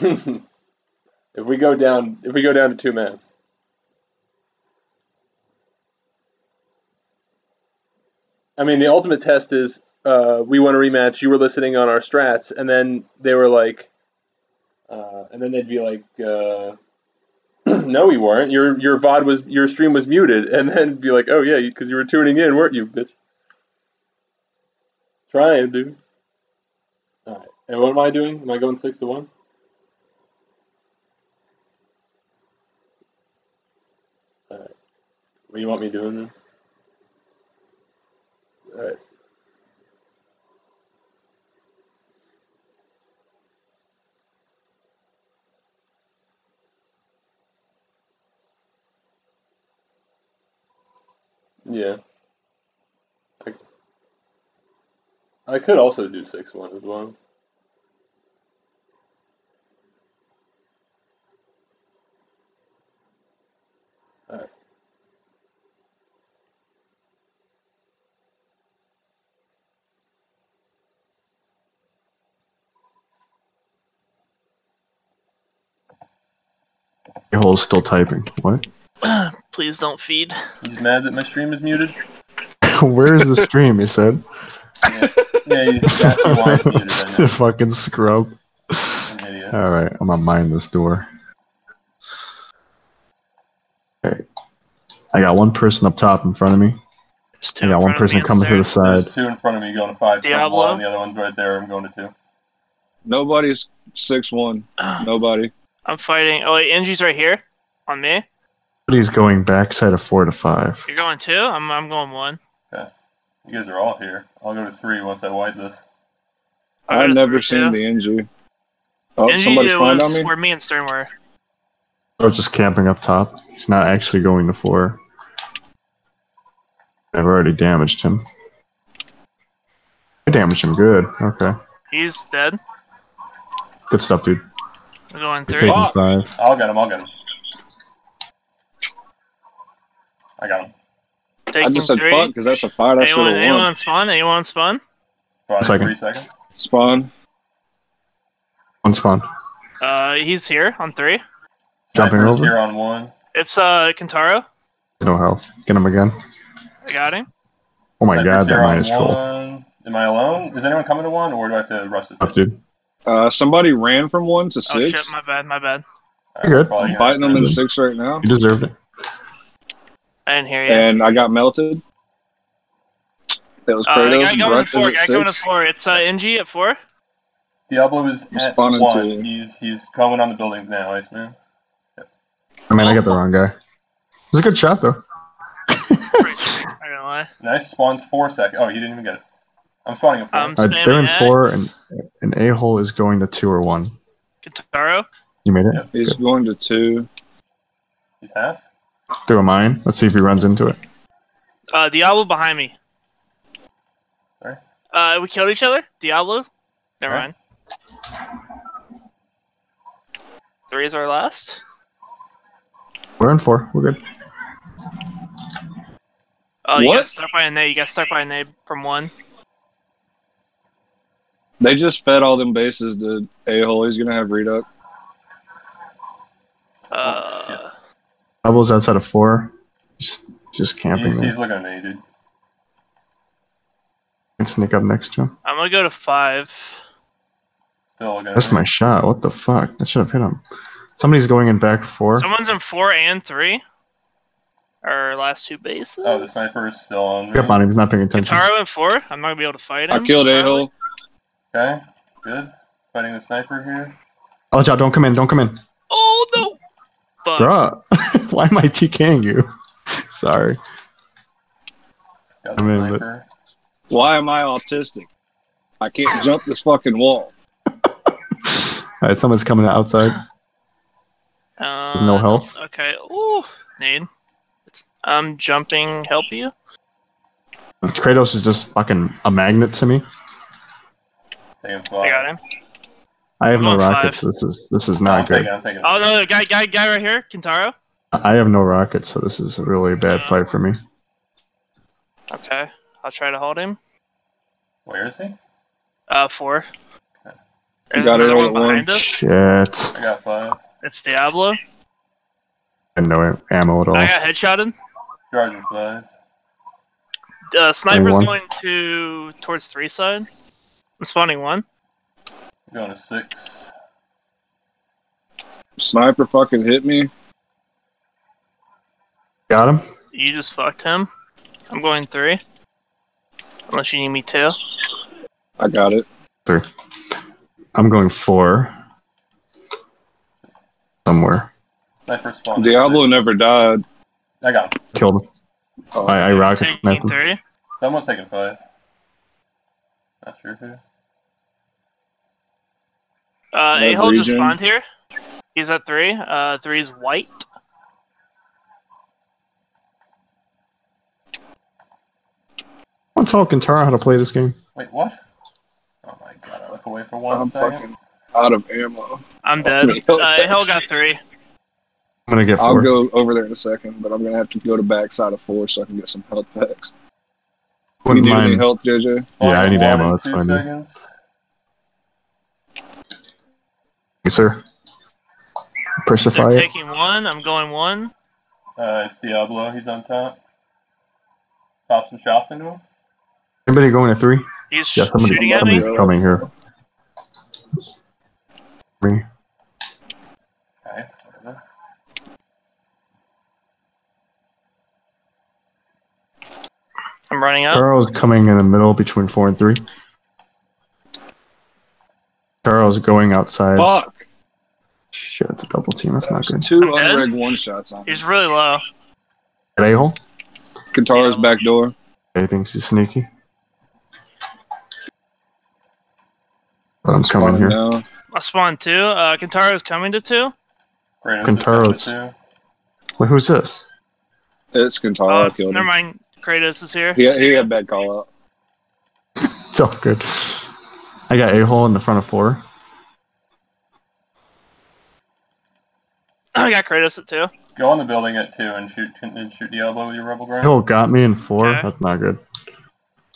if we go down, if we go down to two men, I mean, the ultimate test is uh, we want a rematch. You were listening on our strats, and then they were like, uh, and then they'd be like, uh, "No, we weren't. Your your VOD was your stream was muted," and then be like, "Oh yeah, because you were tuning in, weren't you, bitch?" Trying, dude. All right. And what am I doing? Am I going six to one? All right. What do you want me doing then? All right. Yeah. I, I could also do six one as well. Your hole's still typing. What? Please don't feed. He's mad that my stream is muted. Where is the stream? He said. Yeah, yeah he's got muted. I know. Fucking scrub. I'm an idiot. All right, I'm gonna mine this door. Okay. I got one person up top in front of me. There's two I in got one front of person me coming to the side. There's two in front of me going to five. front Diablo? One, the other one's right there. I'm going to two. Nobody's six one. Ah. Nobody. I'm fighting. Oh wait, NG's right here on me. But he's going backside of four to five. You're going two. I'm I'm going one. You guys are all here. I'll go to three once I wipe this. I'll I've never three, seen too. the NG. Oh, Angie somebody spawned on was me. where me and Stern were. I was just camping up top. He's not actually going to four. I've already damaged him. I damaged him good. Okay. He's dead. Good stuff, dude. We're going He's three. taking Fuck. five. I'll get him. I'll get him. I got him. I just said three. fuck because that's a fight I should anyone, have anyone won. on spawn? Anyone on spawn? Brought Second. Three seconds. Spawn. One spawn. Uh, he's here on three. Jumping over. here on one. It's uh Kentaro. No health. Get him again. I got him. Oh my Sniper's god, that mine is troll. Am I alone? Is anyone coming to one, or do I have to rush this? Tough, dude. Uh, somebody ran from one to Oh six. shit, my bad, my bad. You're good. I'm gonna fighting them in six right now, You deserved it. I didn't hear you. and I got melted. That was Uh, the Kratos. guy going to four. is Guy going to four. It's uh NG at four. Diablo is I'm at one. to- He's he's coming on the buildings now, Iceman. I mean, I got the wrong guy. It was a good shot, though. Pretty sick, gonna lie. Nice spawns four seconds. Oh, he didn't even get it. I'm spawning a four. Um, Uh, spamming they're in four, and an a hole is going to two or one. Kentaro. You made it? Yep. He's Good. going to two. He's half. Through a mine. Let's see if he runs into it. Uh, Diablo behind me. Sorry? Uh, we killed each other. Diablo. Never Huh? mind. Three is our last. We're in four. We're good. Oh, you What? got start by a nade. You got stuck by a nade from one. They just fed all them bases to a hole. He's gonna have reduck. Uh, Doubles outside of four. Just, just camping He's, there. he's looking at me, dude. And sneak up next to him. I'm gonna go to five. Still That's me. my shot. What the fuck? That should have hit him. Somebody's going in back four. Someone's in four and three. Our last two bases. Oh, the sniper is still on me. On him. He's not paying attention. Kentaro in four. I'm not gonna be able to fight him. I killed a probably. hole. Okay, good. Fighting the sniper here. Oh, Joe, don't come in. Don't come in. Oh no! Fuck. Bruh. Why am I TKing you? Sorry. I'm in, but- sniper. Why am I autistic? I can't jump this fucking wall. Alright, someone's coming Uh, outside. no health? Okay. Ooh, nade. It's, I'm jumping. Help you. Kratos is just fucking a magnet to me. Taking I got him. I have no I'm on rockets, so this is this is I'm not taking, good. I'm. Oh no, the guy, guy, guy right here, Kentaro. I have no rockets, so this is a really bad fight for me. Okay, I'll try to hold him. Where is he? Uh, four. There's got it another one at once. behind us. Shit. I got five. It's Diablo. And no ammo at all. I got headshotted. Charger five. Uh, sniper's Anyone? going to towards three side. I'm spawning one. Got a six. Sniper fucking hit me. Got him? You just fucked him. I'm going three. Unless you need me to. I got it. Three. I'm going four. Somewhere. Sniper spawn. Diablo never died. I got him. Killed him. Oh, I, I rocket Taking sniped him. three. Someone's taking five. Not sure who. Uh, Red A-hole just spawned here. He's at three. Uh, three's white. I'm talking Tara how to play this game. Wait, what? Oh my god, I look away for one I'm second. fucking out of ammo. I'm dead. Me, Uh, take got three. I'm gonna get four. I'll go over there in a second, but I'm gonna have to go to backside of four so I can get some health packs. Wouldn't need any mind. help, JJ? Yeah, I need ammo, in that's two fine, dude. seconds. Yes, sir. Press the They're fire. taking one. I'm going one. Uh, it's Diablo. He's on top. Pop some shots into him. Anybody going to three? He's Yeah, somebody, shooting at me. somebody coming here. Me. Okay. I'm running up. Carl's coming in the middle between four and three. Carl's going outside. Fuck! Shit, it's a double team. That's not good. Two I'm dead. one shots on me. He's really low. At a-hole? Katara's Yeah. back door. He thinks he's sneaky. But I'm coming here. now. I spawned two. Uh, Kentaro's coming to two. Kratos is Kentaro's- coming too. Wait, who's this? It's Kentaro. Oh, it's- never him. mind. Kratos is here. Yeah, He, he had bad call out. It's all good. I got a-hole in the front of four. I got Kratos at two. Go on the building at two and shoot and shoot Diablo with your rebel ground. A-hole got me in four. Okay. That's not good.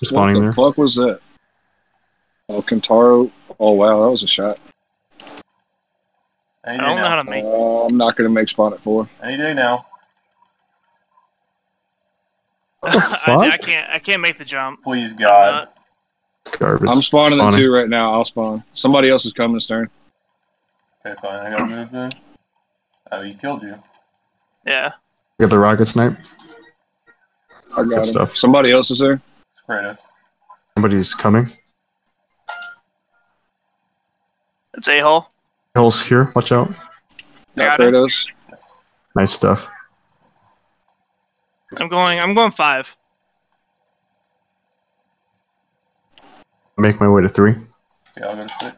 Just What the there. fuck was that? Oh, Kentaro. Oh, wow, that was a shot. Any I don't know now. how to make. Uh, I'm not going to make spawn at four. Any day now. What the I, I can't. I can't make the jump. Please Uh, God. It's garbage. I'm spawning at Spawning. two right now. I'll spawn. Somebody else is coming, Stern. Okay, fine. I gotta move then. Oh, he killed you. yeah. Got the rocket snipe. I got Good him. stuff. Somebody else is there. It's Kratos. Somebody's coming. It's a hole. A-hole's here. Watch out. Got Got him. Kratos. Nice stuff. I'm going. I'm going five. Make my way to three. Yeah, I'll go to six.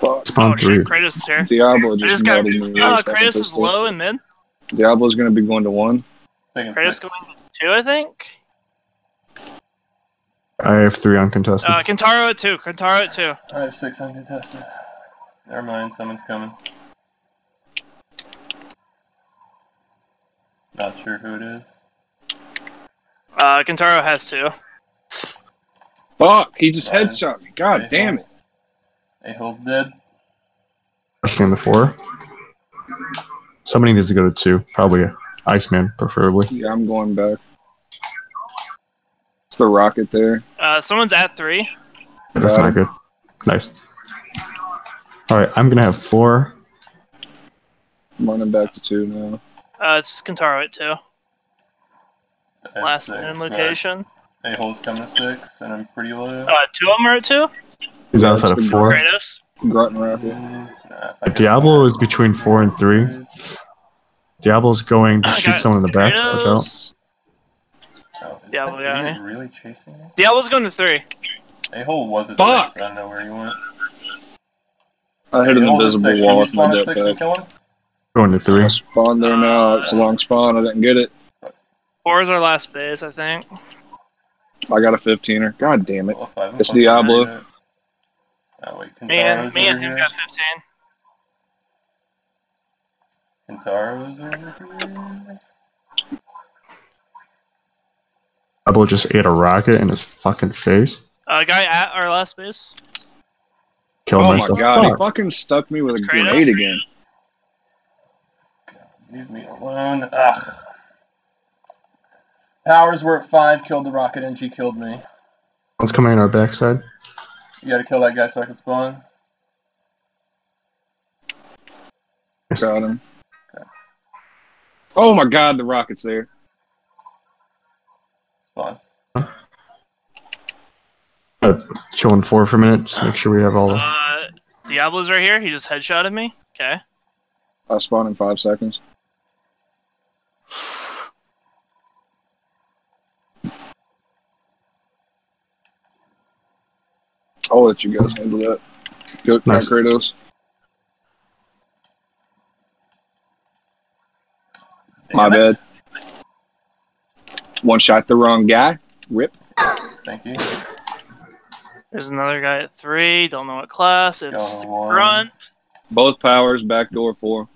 Fuck. Spawn oh three. shit! Kratos is here. Diablo I just, just got. nutted me. Uh, Kratos is pistol. low and mid. Diablo's going to be going to one. Taking Kratos six. going to two, I think. I have three uncontested. Uh, Kentaro at two. Kentaro at two. I have six uncontested. Never mind, someone's coming. Not sure who it is. Uh, Kentaro has two. Fuck, he just Right. headshot me. God Okay. damn it. A hole's dead. Rushing the four. Somebody needs to go to two. Probably Iceman, preferably. Yeah, I'm going back. It's the rocket there. Uh, someone's at three. That's Got not good. Nice. All right, I'm gonna have four. I'm running back to two now. Uh, it's Kentaro at two. At Last six, known but location. A hole's coming to six, and I'm pretty low. Uh, two of them are at two. He's outside of four. Kratos. Grunt rocket. Mm, nah, Diablo is between four and three. Diablo's going to shoot someone in the back. Watch out. Oh, Diablo got me. really chasing me? Diablo's going to three. A hole was at Fuck! six. I don't know where he went. I hit an invisible wall with my spawn at jetpack. Kill him? Going to three. I spawned there now. It's a long spawn. I didn't get it. Four is our last base, I think. I got a 15er. God damn it. Well, It's plus Diablo. nine. Oh wait, Me and me and over him here. got fifteen. Kentaro's over here. Rebel just ate a rocket in his fucking face. Uh, guy at our last base. Killed oh my myself. god, he fucking stuck me with a That's Kratos? grenade again. Leave me alone. Ugh. Powers were at five, killed the rocket, and she killed me. One's coming in our backside. You gotta kill that guy so I can spawn. Got him. Oh my god, the rocket's there. Spawn. Uh, chilling four for a minute. Just make sure we have all the. Uh, Diablo's right here. He just headshotted me. Okay. I'll spawn in five seconds. I'll let you guys handle that. Go, Nice. Kratos. My it. bad. One shot the wrong guy. Rip. Thank you. There's another guy at three. Don't know what class. It's Go grunt. Both powers, back door four.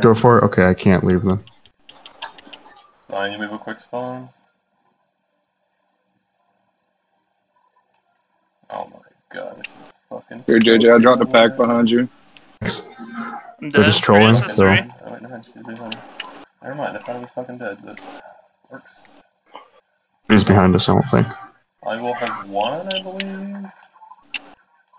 Go for it. Okay, I can't leave them. Fine, you move a quick spawn. Oh my god, fucking. Here, JJ, I dropped the pack behind you. I'm They're just trolling, Kratos has so- Oh, wait, never mind. There's one. Never mind, I thought I was fucking dead, but works. He's behind us. I don't think. I will have one, I believe.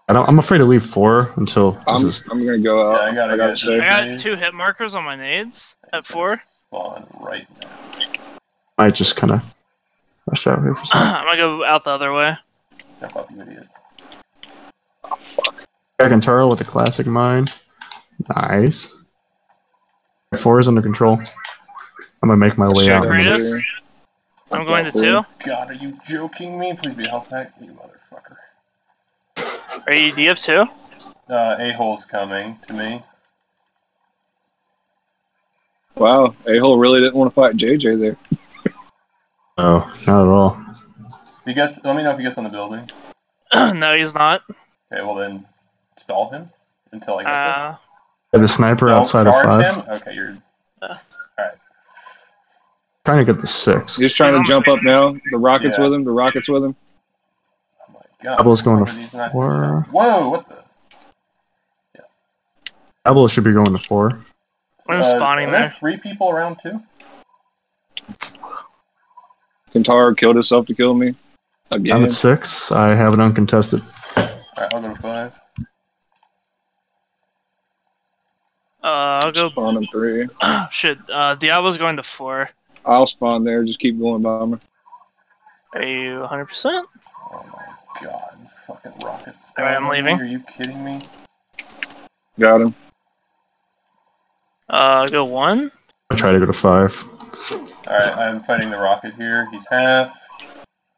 I don't. I'm afraid to leave four until I'm, is. I'm gonna go out. Yeah, I gotta get- stay. I got two hit markers on my nades at four. Spawn right now. Might just kind of rush out here for a second. I'm gonna go out the other way. Jump up, you idiot. Back in Taro with a classic mine. Nice. Four is under control. I'm gonna make my way out. Kratos? in a here. I'm going to two. God, are you joking me? Please be a health pack, you motherfucker. Are you DF two? Uh, a-hole's coming to me. Wow, a hole really didn't want to fight JJ there. oh, not at all. If he gets, let me know if he gets on the building. no, he's not. Okay, well then, stall him until I get there. Uh, I have a sniper Don't outside of charge five. him? Okay, you're. Uh. Alright. Trying to get the six. He's trying He's to jump up now. The rocket's Yeah. with him. The rocket's with him. Oh my god. Double's going to are these not- four. Whoa, what the? Yeah. Double should be going to four. I'm Uh, spawning are there. Three people around too? Kentaro killed himself to kill me. I'm at six. I have an uncontested. Alright, I'll go to five. Uh, I'll go. Spawn in three. Shit. Uh, Diablo's going to four. I'll spawn there. Just keep going, bomber. Are you 100? percent Oh my god, fucking rockets. Alright, I'm leaving. Are you kidding me? Got him. Uh, go one. I try to go to five. Alright, I'm fighting the rocket here. He's half.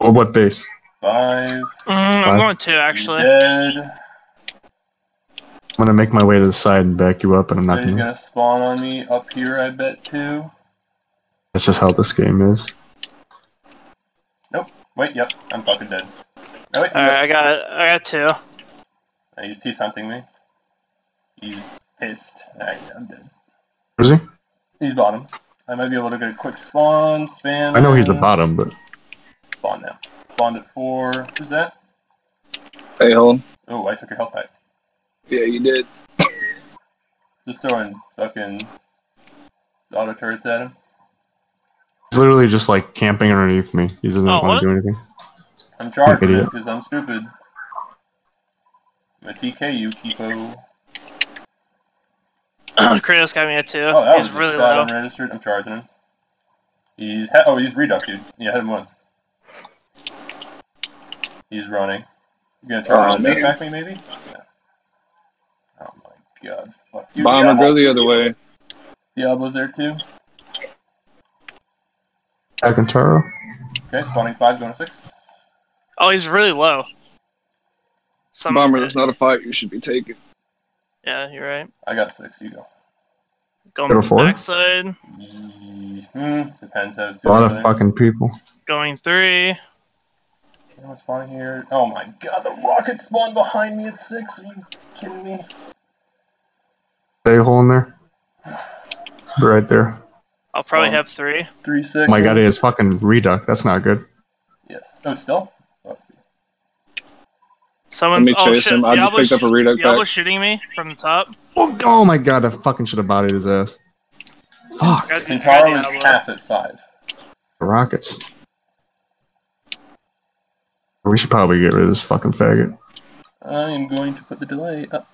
Well, what base? Five. Mm, I'm Five. going two actually. Dead. I'm gonna make my way to the side and back you up, and I'm not gonna. gonna spawn on me up here, I bet too. That's just how this game is. Nope. Wait, yep, I'm fucking dead. No, wait, All right, I got I got two. Uh, you see something me? He's pissed. Alright, yeah, I'm dead. Where is he? He's bottom. I might be able to get a quick spawn, spam. I know he's the bottom, but Spawn now. Spawned at four. Who's that? Hey, hole. Oh, I took your health pack. Yeah, you did. Just throwing fucking auto turrets at him. he's literally just like camping underneath me. He doesn't Oh, want to do anything. I'm charging him Idiot. because I'm stupid. I'm a TK you, Kipo. Oh, Kratos got me at two. Oh, that He's was really just bad low. unregistered. I'm charging him. He's ha- oh, he's reduck, dude. Yeah, hit him once. He's running. You gonna turn Oh, around and back me, maybe? Yeah. Oh my god, fuck you. Bomber, Diablo. go the other way. Diablo's there too. Back in Taro. Okay, spawning five, going to six. Oh, he's really low. Some Bomber, there's not a fight you should be taking. Yeah, you're right. I got six. You go. Going Go to four? backside. Ye- Hmm, depends how it's A lot of fucking people. Going three. Anyone spawning here? Oh my god, the rocket spawned behind me at six. Are you kidding me? Stay a hole in there. Right there. I'll probably Um, have three. Three six. Oh my god, it is fucking reduck. That's not good. Yes. Oh, still? Oh, Someone's me oh chase shit. him. I just picked up a reduct Diablo's pack. shooting me from the top. Oh, oh my god, I fucking should have bodied his ass. Fuck. Got, got is half at five. The rockets. We should probably get rid of this fucking faggot. I am going to put the delay up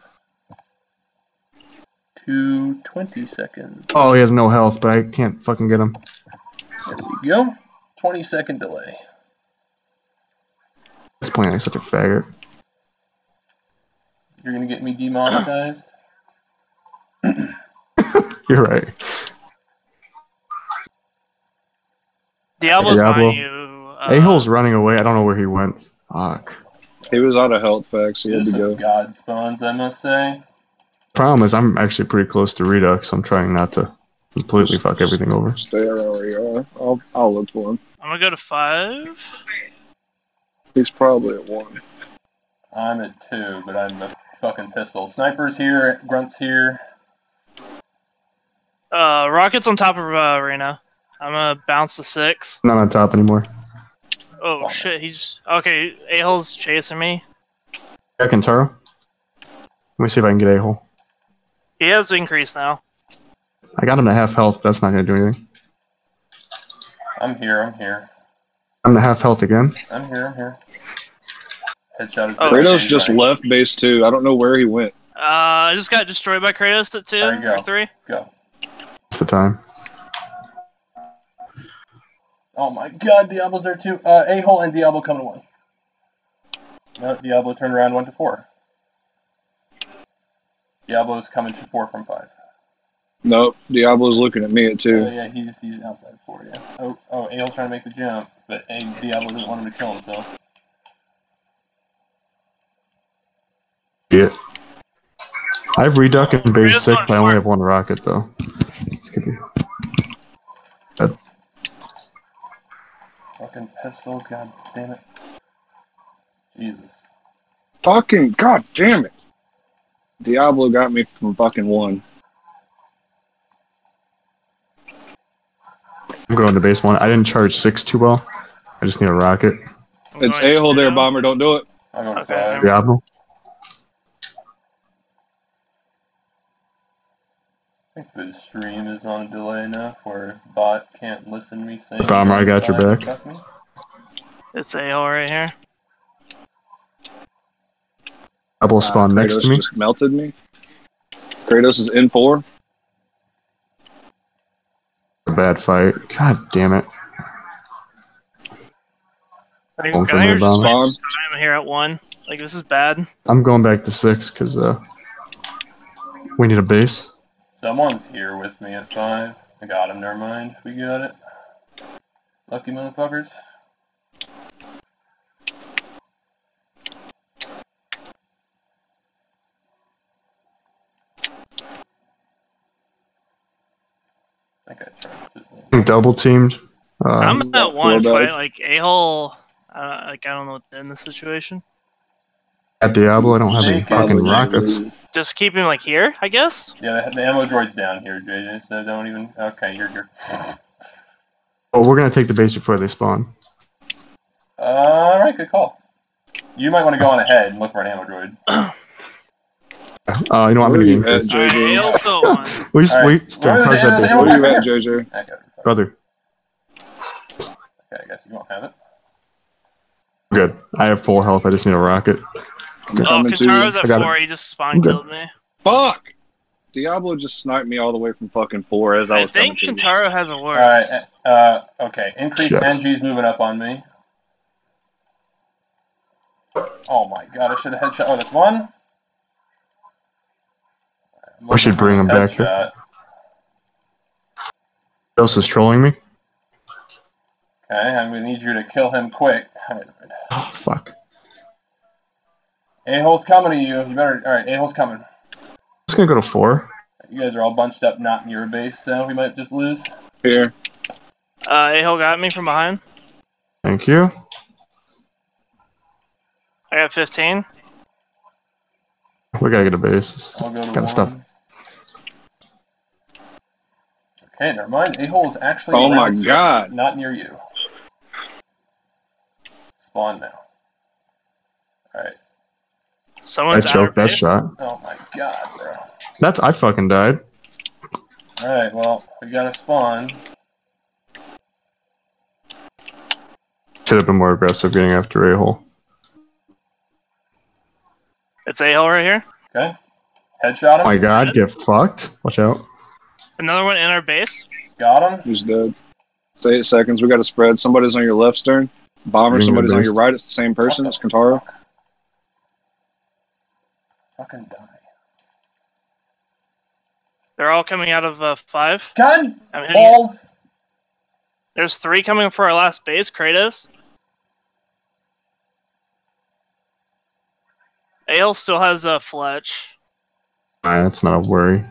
to 20 seconds. Oh, he has no health, but I can't fucking get him. There we go. 20 second delay. This playing like such a faggot. You're gonna get me demonetized? You're right. Diablo's Diablo. behind you. Uh, A-hole's running away. I don't know where he went. Fuck. He was out of health packs. He had to some go. god spawns, I must say. Problem is, I'm actually pretty close to Redux. I'm trying not to completely fuck everything over. Stay around where you are. I'll, I'll look for him. I'm gonna go to five. He's probably at one. I'm at two, but I'm a fucking pistol. Snipers here, grunts here. Uh, Rocket's on top of uh, Arena. I'm gonna bounce to six. Not on top anymore. Oh shit, he's okay. A hole's chasing me. Yeah, Kentaro. Let me see if I can get A-hole. He has increased now. I got him to half health, but that's not gonna do anything. I'm here, I'm here. I'm to half health again. I'm here, I'm here. Headshot is Oh, dead. Kratos just left base two. I don't know where he went. Uh, I just got destroyed by Kratos at two There you go. or three. Go. It's the time. Oh my god, Diablo's there too. Uh, A-hole and Diablo come to one. No, Diablo turned around, went to four. Diablo's coming to four from five. Nope. Diablo's looking at me at Oh two. yeah, he's he's outside of four, yeah. Oh, oh, A-hole's trying to make the jump, but A Diablo doesn't want him to kill himself. Yeah. I have Reduck and base sick, but I only have one rocket though. It's gonna be Fucking pistol, god damn it. Jesus. Fucking god damn it. Diablo got me from fucking one. I'm going to base one. I didn't charge six too well. I just need a rocket. I'm It's a hole there, bomber. Don't do it. I'm going Okay. Diablo. I think the stream is on a delay enough where bot can't listen to me saying. Bomber, I got your back. It's a hole right here. Diablo Uh, spawn next Kratos to me. Just melted me. Kratos is in four. A bad fight. God damn it. I think, Going I for think me, we're just bomber. wasting Spawn. time here at one. Like this is bad. I'm going back to six because uh, we need a base. Someone's here with me at five. I got him, never mind. We got it. Lucky motherfuckers. I think I tried to. I'm double teamed. Uh, I'm Um, at one floor fight. Like a hole. Uh, like I don't know what in the situation. At Diablo, I don't have any fucking rockets. Just keep him like here, I guess. Yeah, the, the ammo droid's down here, JJ, so don't even. Okay, you're good. Oh, we're gonna take the base before they spawn. Alright, good call. You might want to go on ahead and look for an ammo droid. Uh, you know what, I'm gonna are you get at, increased. Alright, JJ? a also one. We just Alright. wait. Start Where is crush the- that base, Where are you at, here. JJ? Okay, brother. okay, I guess you don't have it. Good. I have full health. I just need a rocket. I'm Oh, coming. Kataro's at got it. four. He just spawn I'm killed me. Fuck! Diablo just sniped me all the way from fucking four as I I was coming think to you. Kentaro has a word. Alright, uh, okay. Increased Shit. NG's moving up on me. Oh my god, I should have headshot. Oh, that's one? I'm We should bring him back here. headshot. Who else is trolling me? Okay, I'm gonna need you to kill him quick. Oh, fuck. A-hole's coming to you. You better. Alright, A-hole's coming. I'm just gonna go to four. You guys are all bunched up, not in your base, so we might just lose. Here. Uh, a hole got me from behind. Thank you. I got 15. We gotta get a base. I'll go to Gotta one. stop. Okay, never mind. A-hole is actually Oh my around six, God. not near you. spawn now. Alright. I Someone's outer choked that shot. Oh my god, bro. That's I fucking died. Alright, well, we got a spawn. Should have been more aggressive getting after a hole. It's a hole right here. Okay. Headshot him. Oh my god, get fucked. Watch out. Another one in our base. Got him. He's dead. It's eight seconds. We got to spread. Somebody's on your left stern. Bomber. Somebody's on your right. It's the same person. It's Kentaro. Fucking die. They're all coming out of uh, five. Gun! I'm hitting. Balls! There's three coming for our last base. Kratos. Ale still has a Fletch. Nah, that's not a worry.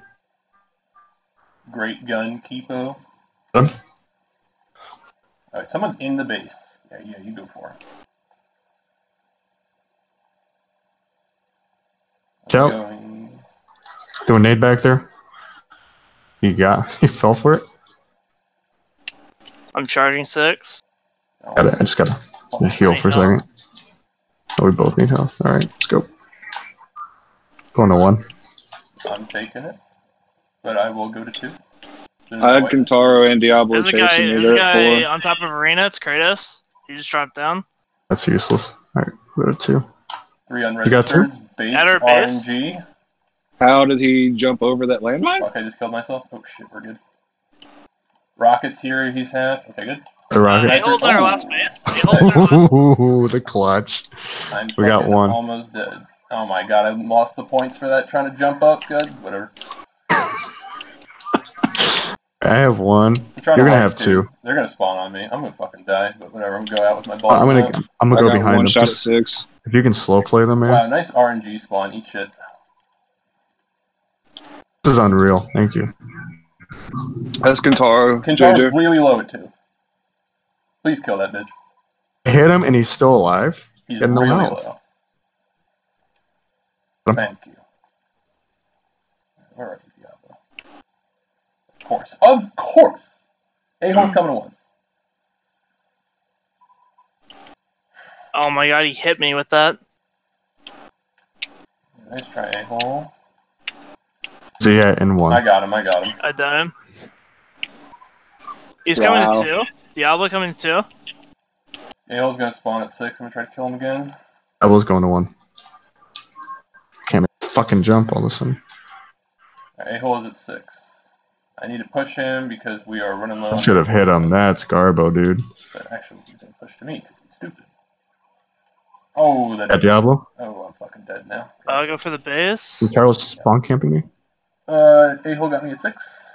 Great gun, Kipo. Done. Alright, someone's in the base. Yeah, yeah, you go for it. Out. Going... Throw a nade back there. He got he fell for it. I'm charging six. Oh, Got it. I just gotta heal for a second. Oh, we both need health. Alright, let's go. Going to one. I'm taking it. But I will go to two. I had white- and Diablo There's chasing guy. me. There's a guy four. on top of arena. It's Kratos. He just dropped down. That's useless. Alright, go to two. Three got two? Unregistered. Base At our base? RNG. How did he jump over that landmine? Fuck, I just killed myself. Oh shit, we're good. Rockets here, he's half. Okay, good. The rocket. A-hole's on our last base. A-hole's our last Ooh, the clutch. I'm We got one. almost dead. Oh my god, I lost the points for that trying to jump up. Good, whatever. I have one. You're to gonna have two. They're gonna spawn on me. I'm gonna fucking die, but whatever. I'm gonna go out with my balls. I'm gonna out. I'm gonna go behind them. Just six. if you can slow play them, man. Wow, nice RNG spawn. Eat shit. This is unreal. Thank you. That's Kentaro. Kentaro's JJ. really low at two. Please kill that bitch. I hit him and he's still alive. He's Got no health. low. Thank you. Where are you, Diablo? Of course. Of course! A-hole's hmm. coming to one. Oh my god, he hit me with that. Nice try, A-hole. So yeah, in I got him, I got him. I done him. He's Wow. coming to two. Diablo coming to two. A-hole's gonna spawn at six. I'm gonna try to kill him again. I was going to one. Can't make a fucking jump all of a sudden. A-hole is at six. I need to push him because we are running low. I should have hit him. that Scarbo, dude. But actually, he's gonna push to me because he's stupid. Oh, that. At Diablo? Oh, I'm fucking dead now. I'll go for the base. Is Carlos spawn camping me? Uh, A-hole got me at six.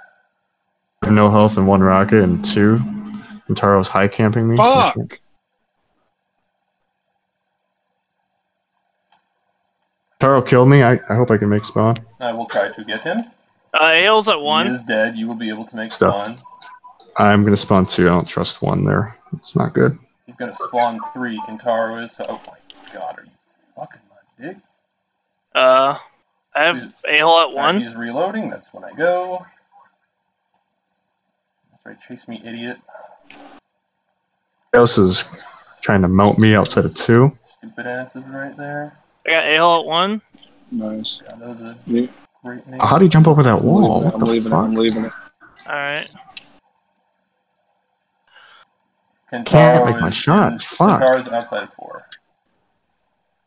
I have no health and one rocket and two. And Taro's high camping me. so Fuck! can't- Taro killed me. I, I hope I can make spawn. I will try to get him. Uh, Ale's at He one. is dead. You will be able to make Stuff. spawn. I'm gonna spawn two. I don't trust one there. It's not good. He's gonna spawn three. Kentaro is. Oh my god, are you fucking my dick? Uh, I have A-hole at one. He's reloading. That's when I go. That's right. Chase me, idiot. Carlos is trying to mount me outside of two. Stupid asses right there. I got A-hole at one. Nice. God, that was a Yeah. Great name. Oh, How do you jump over that I'm wall? leaving it. What I'm the leaving it. I'm leaving it. Alright. Can't make my is shots. Fuck. Kentaro's outside of four.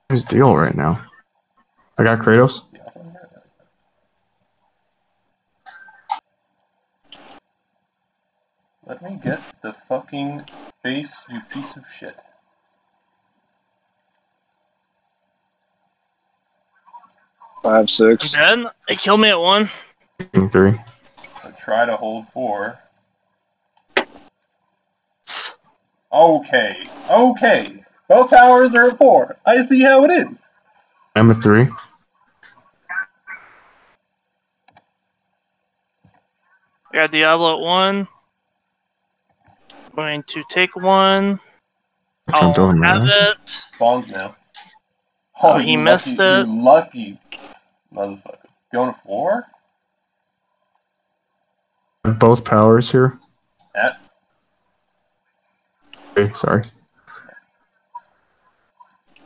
His deal right now. I got Kratos. Yeah, I don't hear that. Let me get the fucking base, you piece of shit. Five I'm six. dead. They killed me at one. in Three. I try to hold four. Okay, okay. Both towers are at four. I see how it is. I'm at three. I got Diablo at one. Going to take one. I jumped I'll have it. Spawns now. Oh, oh, he you missed lucky, it. Lucky motherfucker. Going to four? Both powers here. At Okay, sorry.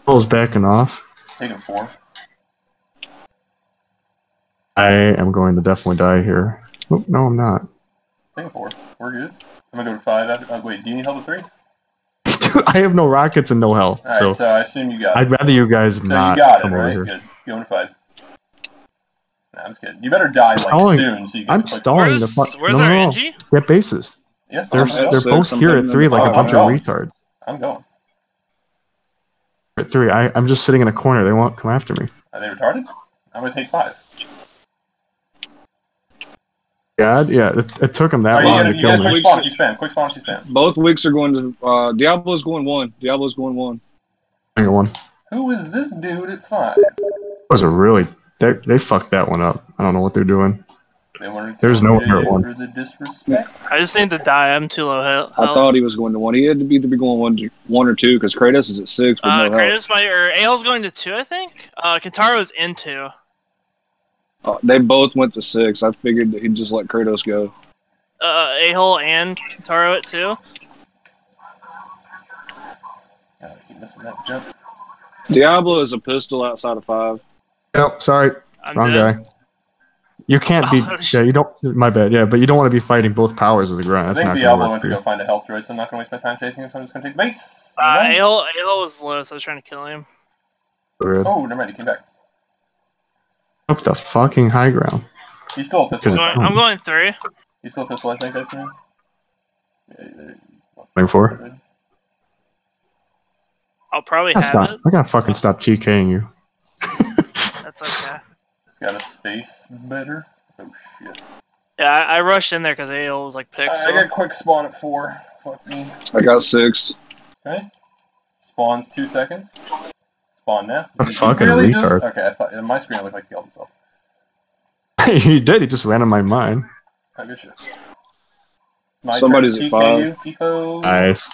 Paul's backing off. Taking four. I am going to definitely die here. Oh, no, I'm not. Taking four. We're good. I'm gonna go to five. After, uh, wait, do you need help with three? Dude, I have no rockets and no health, All right, so so, I assume you got. I'd rather you guys So not you got it, come over right? here. Good. Going to five. Nah, I'm just kidding. You better die like Stalling. soon so you can I'm just, like, stalling the Where's, fuck. where's no, our no, no. NG? Get bases. Yeah, They're I'm, s- Yeah, they're six, both here at three the like a bunch of going. retards. I'm going. At three, I, I'm just sitting in a corner. They won't come after me. Are they retarded? I'm gonna take five. God, yeah, it, it took them Are that you long gonna to kill me. quick spawn you spam. Quick spawn you spam. Both weeks are going to uh, Diablo's going one. Diablo's going one. Hang on, one. Who is this dude at five? That was a really they they fucked that one up. I don't know what they're doing. They There's no me hurt one. The disrespect. I just need to die. I'm too low health. I thought he was going to one. He had to be either be going one, to, one or two because Kratos is at six with Uh, no health. Kratos might, or Ale's going to two, I think. Uh, Kentaro's in two. Uh, they both went to six. I figured that he'd just let Kratos go. Uh, Ahol and Kentaro at two. God, keep missing that jump. Diablo is a pistol outside of five. Nope, sorry, I'm wrong dead. guy. You can't be. Oh, Yeah, you don't. My bad. Yeah, but you don't want to be fighting both powers of the ground. I That's think not Diablo gonna went work. to For go you. find a health droid, so I'm not gonna waste my time chasing him. So I'm just gonna take the base. Uh, Never mind. Ahol, Ahol was low, so I was trying to kill him. Good. Oh, never mind. He came back. Up the fucking high ground. He's still a I'm pistol. Because- going, I'm going three. He's still a pistol. I think I see him. Yeah, yeah, yeah. Playing four? I'll probably That's have not. it. I gotta fucking stop TKing you. That's okay. It's got a space better. Oh shit. Yeah, I, I rushed in there because Ahol was like I, pixel. I got quick spawn at four. Fuck me. I got six. Okay. Spawns two seconds. Spawn now. A Did fucking really just- retard. Okay, I thought in my screen it looked like he killed himself. he did. He just ran in my mind. Oh, good shit. My Somebody's turn. at TKU, Pico. Nice.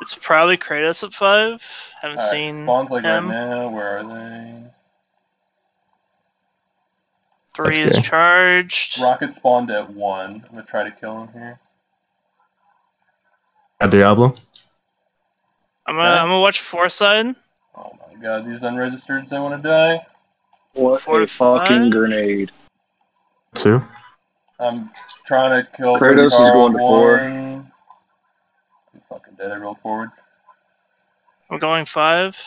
It's probably Kratos at five. Haven't Alright, seen spawns like him. right now. Where are they? Three is charged. Rocket spawned at one. I'm gonna try to kill him here. Got Diablo. I'm gonna, Okay. I'm gonna watch four side. Oh my god, these unregistereds, they want to die. What Four a fucking five. grenade. Two. I'm trying to kill Kratos is going to four. I'm fucking dead. I rolled forward. I'm going five.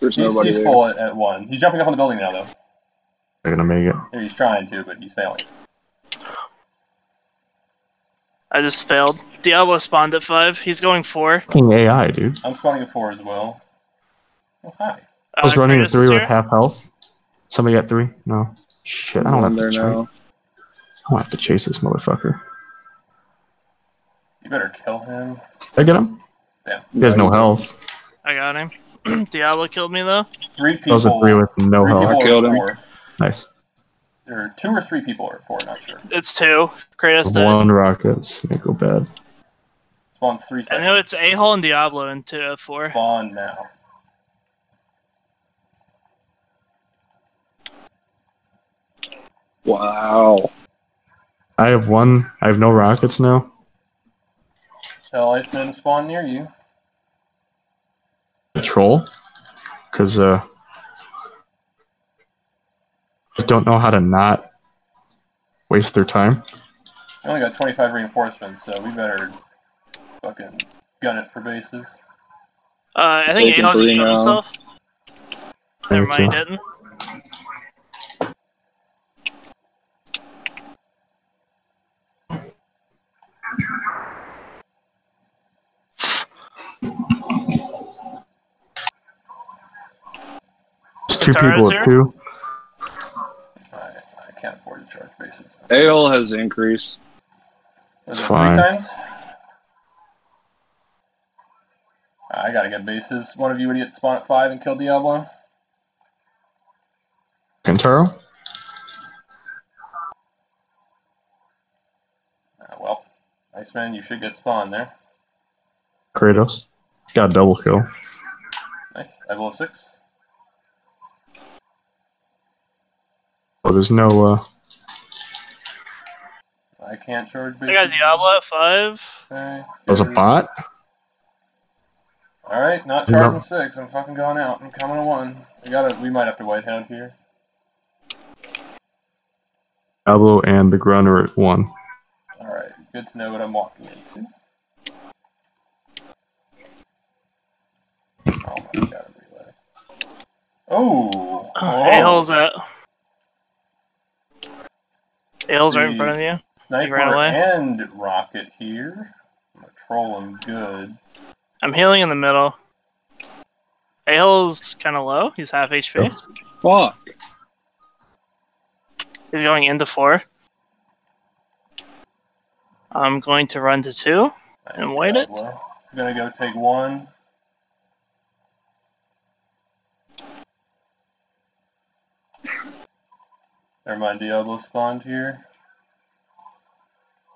There's He's, nobody he's there. full at, at one. He's jumping up on the building now, though. They're gonna make it. He's trying to, but he's failing. I just failed. Diablo spawned at five. He's going four. Fucking AI, dude. I'm spawning at four as well. Oh, hi. I was Uh, running Kratos at three with half health. Somebody got three? No. Shit, I don't have there to try. now. I don't have to chase this motherfucker. You better kill him. Did I get him? Yeah. He has no health. I got him. Diablo killed me though. Three That people. was a three with no three health. people I killed him. four. Nice. Or two or three people or four, not sure. It's two. Kratos died. One rockets. May go bad. Spawns three I know seconds. it's Hole and Diablo in two at four. Spawn now. Wow. I have one. I have no rockets now. Tell Iceman to spawn near you. A troll. Because, uh. Just don't know how to not waste their time. I only got 25 reinforcements, so we better fucking gun it for bases. Uh, I think Taking Ahol just three killed himself. Never mind, he didn't. There's two Tara's people here? at two. Bases. AL has increased. It's it fine. three times? I gotta get bases. One of you idiots spawn at five and kill Diablo. Kentaro? Uh, well, Iceman, you should get spawn there. Kratos. Got a double kill. Nice. Level of six. Oh, there's no, uh. I can't charge I bases. got Diablo at five. Okay. There's a bot? All right, not No. charging six. I'm fucking going out. I'm coming to one. We gotta. We might have to white hound here. Diablo and the Grunt are at one. All right, good to know what I'm walking into. Oh my god, relay. Oh, Oh, A-hole's at. A-hole's right in front of you. Sniper ran away? and rocket here. I'm gonna troll him good. I'm healing in the middle. A-hole's kind of low. He's half HP. Fuck. He's going into four. I'm going to run to two. And wait it. Diablo. I'm gonna go take one. Never mind, Diablo spawned here.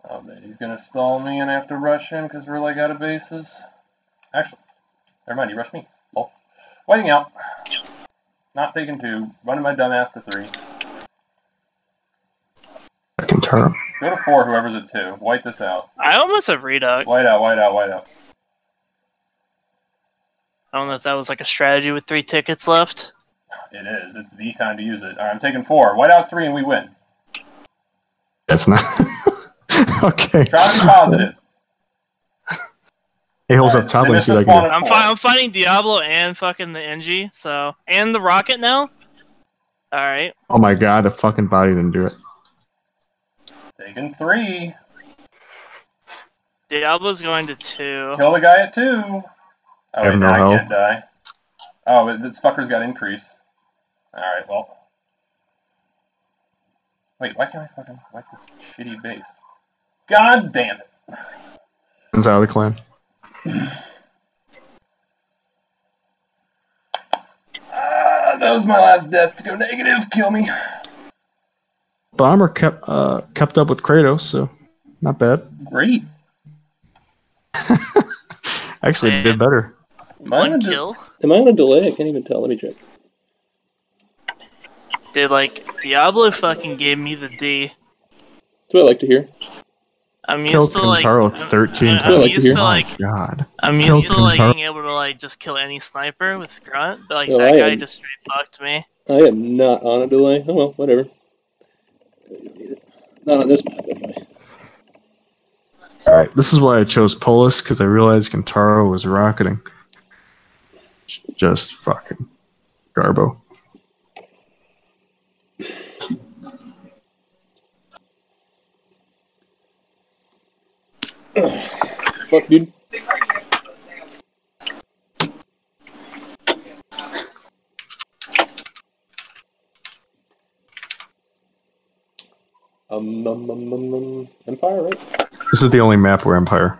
Oh man, he's gonna stall me and I have to rush him because we're like out of bases. Actually, never mind, he rushed me. Lol. Waiting out. Not taking two. Running my dumbass to three. Second turn. Go to four, whoever's at two. White this out. I almost have reduct. White out, white out, white out. I don't know if that was like a strategy with three tickets left. It is. It's the time to use it. Alright, I'm taking four. White out three and we win. That's not. okay. Try to be positive. Hey, holes up Alright, top. they Let me missed see the what I can spawn do. I'm Four. fi- I'm fighting Diablo and fucking the NG, so and the rocket now. All right. Oh my god, the fucking body didn't do it. Taking three. Diablo's going to two. Kill the guy at two. Oh, Have wait, no now health. can't die. Oh, it- this fucker's got increase. Alright, well. Wait, why can't I fucking wipe this shitty base? God damn it. It's out of the clan. Ah, that was my last death to go negative. Kill me. Bomber kept uh kept up with Kratos, so not bad. Great. Actually, Man. did better. One Mine did- kill. Am I on a delay? I can't even tell. Let me check. Did like Diablo fucking gave me the D. That's what I like to hear. I'm used Killed to like Kentaro I'm- 13 times. I'm like to used hear. to like Oh God. I'm Killed used to like Kentaro. being able to like just kill any sniper with grunt, but like Oh, that I guy am- just straight fucked me. I am not on a delay. Oh well, whatever. Not on this map, anyway. All right, this is why I chose Polis because I realized Kentaro was rocketing. Just fucking garbo. Fuck, dude. Um, um, um, um, um, Empire, right? This is the only map where Empire.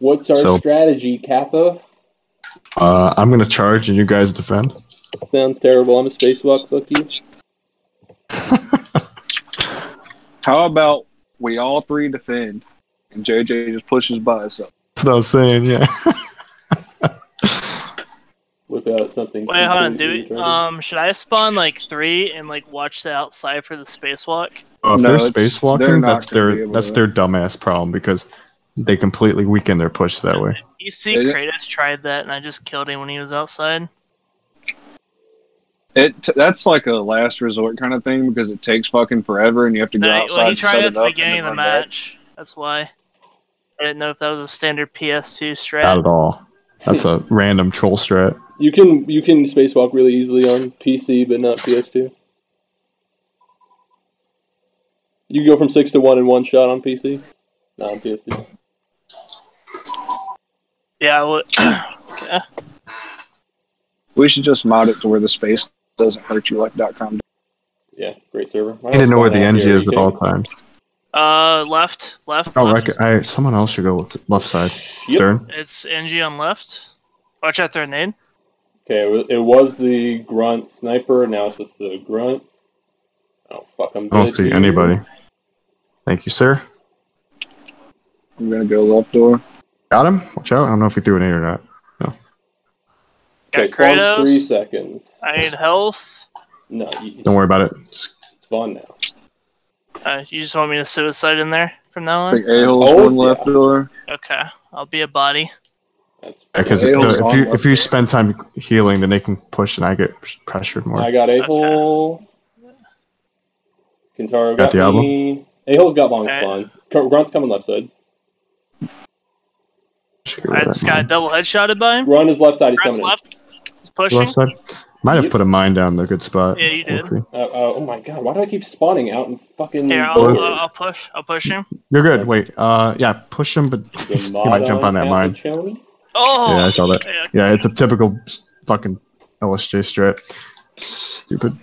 What's our So- strategy, Kappa? Uh, I'm gonna charge and you guys defend. Sounds terrible. I'm a spacewalk. Fuck you. How about we all three defend and JJ just pushes by himself? That's what I was saying. Yeah. Whip out something. Wait, hold on, do we? Um, should I spawn like three and like watch the outside for the spacewalk? Oh, if No, they're it's- they're spacewalking, that's their that's to. their dumbass problem because they completely weaken their push that way. You see, Is it? Kratos tried that, and I just killed him when he was outside. It that's like a last resort kind of thing because it takes fucking forever and you have to go No, outside. well, he and tried set it it at the up and beginning of the run back. match. That's why. I didn't know if that was a standard PS2 strat. Not at all. That's a random troll strat. You can you can spacewalk really easily on PC, but not PS2. You can go from six to one in one shot on PC. Not on PS2. Yeah, I would. okay. We should just mod it to where the space doesn't hurt you like .com. Yeah, great server. I need to know where the NG is at all times. Uh, left, left. Oh, left. rec- I, someone else should go to left side. Yep. Stern. It's NG on left. Watch out, third nade. Okay, it was, the grunt sniper. Now it's just the grunt. Oh fuck! I'm. I don't see dude. anybody. Thank you, sir. I'm gonna go left door. Got him. Watch out. I don't know if he threw an eight or not. Got Okay, spawn Kratos. three seconds. I need health. No, you, Don't worry about it. Just spawn now. Uh, you just want me to suicide in there from now on? think a hole's Oh, one yeah. left door. Okay, I'll be a body. Because Yeah, if you if you spend time healing, then they can push and I get pressured more. I got a hole. Kentaro got, Got Diablo? me. A hole's got long Okay. spawn. Gr- Grunt's coming left side. Should get I just got double headshotted by him. Run is left side. He's Grant's coming left. He's pushing. Left side. Might have put a mine down the good spot. Yeah, you did. Okay. Uh, uh, oh my god, why do I keep spawning out in fucking. Here, I'll, doors? I'll, I'll push. I'll push him. You're good. Wait. Uh, yeah. Push him, but he might jump on that mine. Cappuccino? Oh. Yeah, I saw that. Yeah, Yeah, it's a typical fucking LSJ strat. Stupid.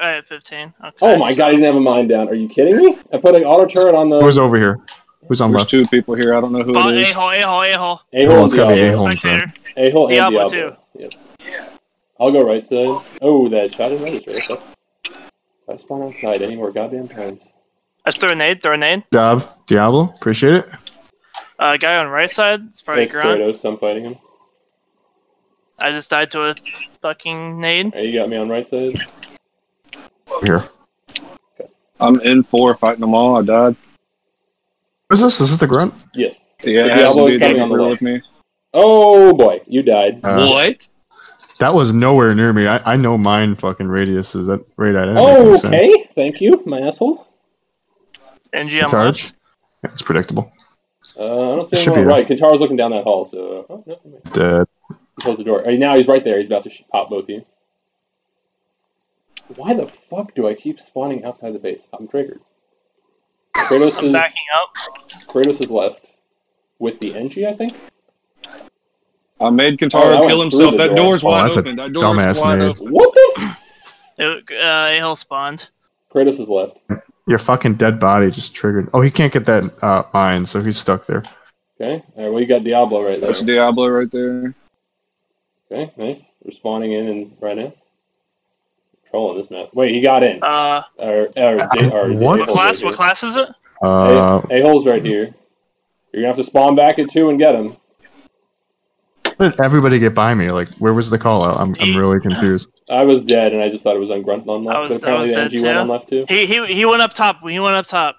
I have 15. Okay, Oh my so- god, he didn't have a mine down. Are you kidding me? I put an auto turret on the. Who's over here? Who's on There's left? two people here. I don't know who Oh, it is. a-hole, a-hole, a-hole. A hole and it's gotta Diablo. A-hole. Spectator. A hole and Diablo, Diablo. Yep. I'll go right side. Oh, that shot is right. Right there. I spawn outside any more goddamn times. I throw a nade, throw a nade. Job, Diablo. Appreciate it. Uh, guy on right side, it's probably Thanks, Grunt. Kratos. I'm fighting him. I just died to a fucking nade. Hey, you got me on right side. Here. I'm in four fighting them all. I died. Who's this? Is this the grunt? Yes. Yeah, The it has Diablo is coming on the Denver with me. Oh boy, you died. Uh, what? That was nowhere near me. I, I know mine fucking radius is that right at it. Okay, thank you, my asshole. NG on Charge. Yeah, it's predictable. Uh, I don't see Should anyone be right. Kentaro's looking down that hall, so. Oh, no, no, Dead. Close the door. Oh, now he's right there. He's about to sh- pop both of you. Why the fuck do I keep spawning outside the base? I'm triggered. Kratos I'm is backing up. Kratos is left with the NG, I think. I made Oh, that Kentaro went kill himself. That door. door's Oh, wide that's a open. That door's dumbass wide nade. open. What the? It, uh, a-hole spawned. Kratos is left. Your fucking dead body just triggered. Oh, he can't get that uh, mine, so he's stuck there. Okay. All right. Well, you got Diablo right there. That's Diablo right there. Okay. Nice. We're spawning in and right now. Trolling this map. Wait, he got in. Uh, Or, or, or, What? what class? What class is it? Uh, A hole's right here. You're gonna have to spawn back at two and get him. How did everybody get by me? Like, where was the call out? I'm, I'm really confused. I was dead, and I just thought it was on grunt on left. I was- but apparently I was the dead NG went too. on left too. He he he went up top. He went up top.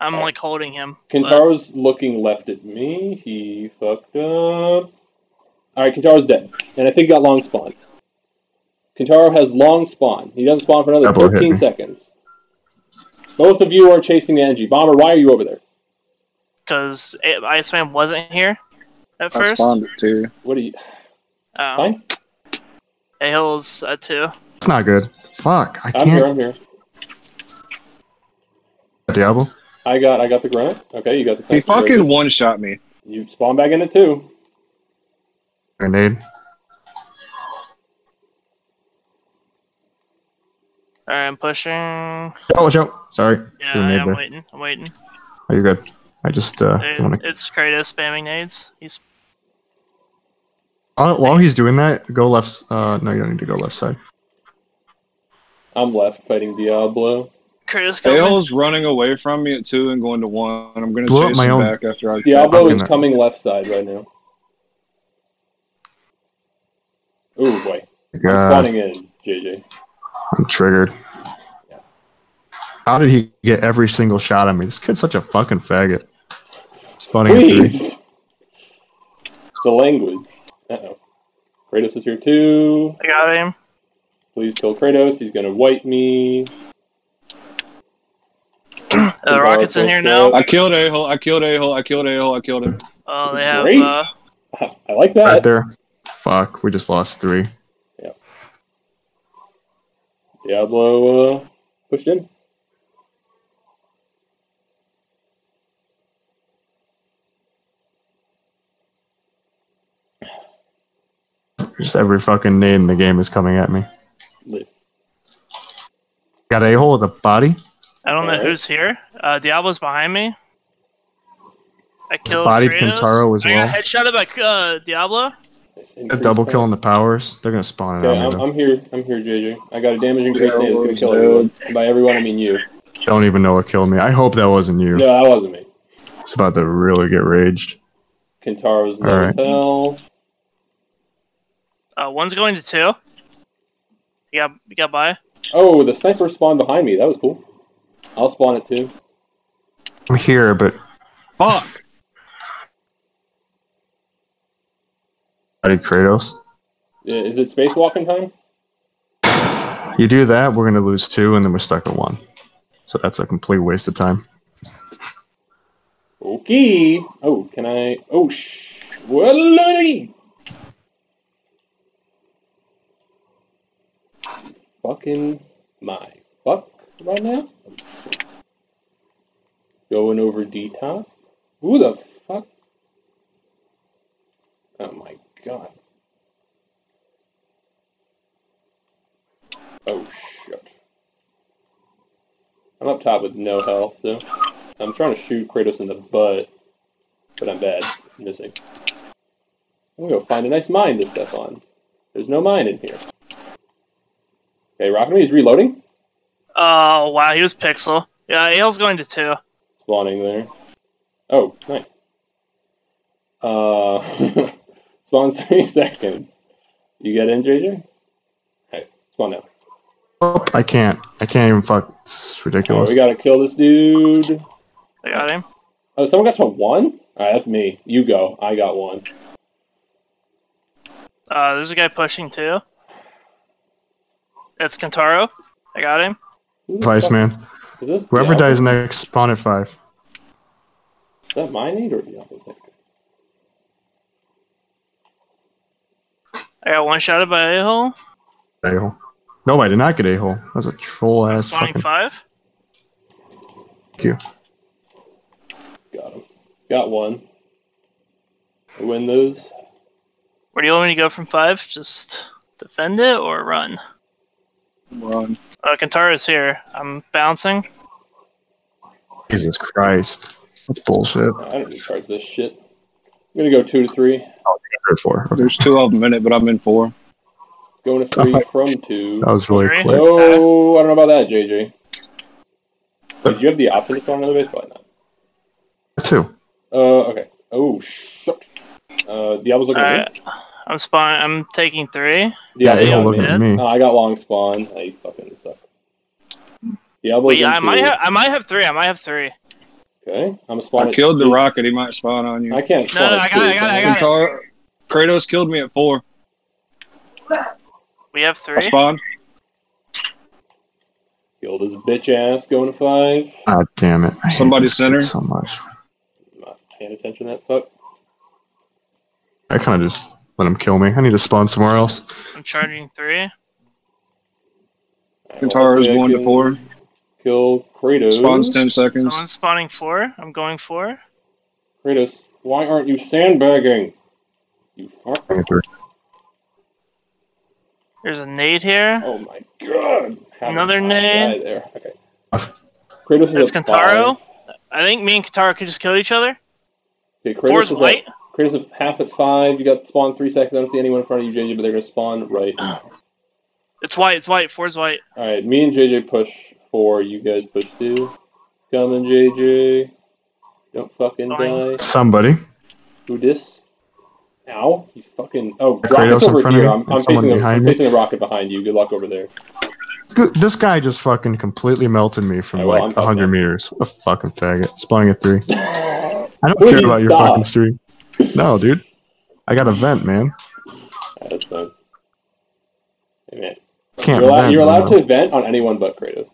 I'm like holding him. but- Kentaro's looking left at me. He fucked up. Alright, Kentaro's dead. And I think he got long spawn. Kentaro has long spawn. He doesn't spawn for another Double hit 15 me. seconds. Both of you are chasing the NG. Bomber, why are you over there? because Iceman wasn't here at I first. spawned it too. What are you. Oh, Fine? A-hole's at two. It's not good. Fuck. I I'm here, can't. I'm here. Diablo. I got I got the grunt. Okay, you got the He fucking one shot me. You spawn back in it too. Grenade. Alright, I'm pushing. Oh, watch out. Sorry. Threw a nade I'm there. waiting. I'm waiting. Oh, you're good. I just uh, It- want to. It's Kratos spamming nades. He's Uh, while he's doing that, go left. Uh, no, you don't need to go left side. I'm left fighting Diablo. Kratos coming. A-hole's running away from me at two and going to one. I'm gonna Blew chase my him own- back after I. Diablo is Fucking- coming left side right now. Ooh boy. I'm God, spawning in, JJ. I'm triggered. How did he get every single shot on me? This kid's such a fucking faggot. Spawning at three. Please! The language. Uh oh. Kratos is here too. I got him. Please kill Kratos. He's gonna wipe me. Uh, the rocket's in here now. I killed A-hole. I killed A-hole. I killed A-hole. I killed him. Oh, they have. Great. Uh, I like that. Right there. Fuck, we just lost three. Yeah. Diablo uh, pushed in. Just every fucking nade in the game is coming at me. Lit. Got a hole with a body. I don't know Alright. who's here. Uh, Diablo's behind me. I killed Bodied Kratos. Kentaro as I well. got headshotted by uh, Diablo. A double kill on the powers. They're gonna spawn it Okay. I'm. I'm here. I'm here, JJ. I got a damage increase nade. It's gonna kill everyone. And by everyone, I mean you. Don't even know what killed me. I hope that wasn't you. No, that wasn't me. It's about to really get raged. Kentaro's low Alright. hell. Uh, one's going to two. You got, you got by. Oh, the sniper spawned behind me. That was cool. I'll spawn it too. I'm here, but Fuck. I did Kratos. Yeah, Is it spacewalking time? You do that, we're gonna lose two, and then we're stuck at one. So that's a complete waste of time. Okay. Oh, can I? Oh, sh. Well, fucking my fuck right now. Going over D top. Who the fuck? Oh my god. Oh shit. I'm up top with no health though. I'm trying to shoot Kratos in the butt, but I'm bad. I'm missing. I'm gonna go find a nice mine to step on. There's no mine in here. Okay, Rocket Me is reloading. Oh wow, he was pixel. Yeah, Ale's going to two. Spawning there. Oh, nice. Uh, spawns three seconds. You get in, JJ? Hey, spawn now. Oh, I can't. I can't even fuck. It's Alright, ridiculous. we gotta kill this dude. I got him. Oh, someone got to one? Alright, that's me. You go. I got one. Uh, there's a guy pushing two. It's Kentaro. I got him. Who Vice man. Is this Whoever Diablo? dies next, spawn at five. Is that my need or Diablo's need? I got one shot by a hole. A hole. No, I did not get a hole. That was a troll ass Spawning fucking. five. Thank you. Got him. Got one. We win those. Where do you want me to go from five? Just defend it or run? Run. Uh, Kentaro's here. I'm bouncing. Jesus Christ. That's bullshit. I don't need to charge this shit. I'm gonna go two to three. Third four. Okay. There's two of them in it, but I'm in four. Going to three from two. That was really Three. quick. Oh, I don't know about that, JJ. Did you have the option to spawn another base? Probably not. Two. Uh, okay. Oh, shit. Uh, Diablo's looking at Alright. I'm spawn. I'm taking three. me. Yeah, Diablo's a hole got looking at me. Uh, I got long spawn. I fucking suck. Diablo's Wait, in I might have. I might have three. I might have three. Okay, I'm a spawn. I at killed the rocket. He might spawn on you. I can't. No, no, I got two, it, I got it, I got it. Car- Kratos killed me at four. We have three. I three. spawned. Killed his bitch ass. Going to five. God damn it. I hate Somebody this center. so much. I'm not paying attention to that fuck. I kind of just let him kill me. I need to spawn somewhere else. I'm charging three. Kentaro's Hopefully I one to four. Kill Kratos. Spawns ten seconds. Someone's spawning four. I'm going four. Kratos, why aren't you sandbagging? You fuck. There's a nade here. Oh my god. Have Another a nade. There. Okay. Kratos is That's Kentaro. five. I think me and Kentaro could just kill each other. Okay, Kratos Four's is white. At, Kratos is half at five. You got spawn three seconds. I don't see anyone in front of you, JJ, but they're gonna spawn right. It's white. It's white. Four's white. All right, me and JJ push four. You guys push two. Coming, JJ. Don't fucking Fine. die. Somebody. Who dis? Ow! You fucking. Oh, Kratos rocket's in over front of here. I'm, and I'm facing, a, behind I'm me. facing a rocket behind you. Good luck over there. This guy just fucking completely melted me from Oh, well, like 100 fucked meters. What a fucking faggot. Spawning at three. I don't Will care you about your fucking stream. No, dude. I got a vent, man. That's fine. Hey, man. Can't You're allowed, vent. you're allowed to vent on anyone but Kratos.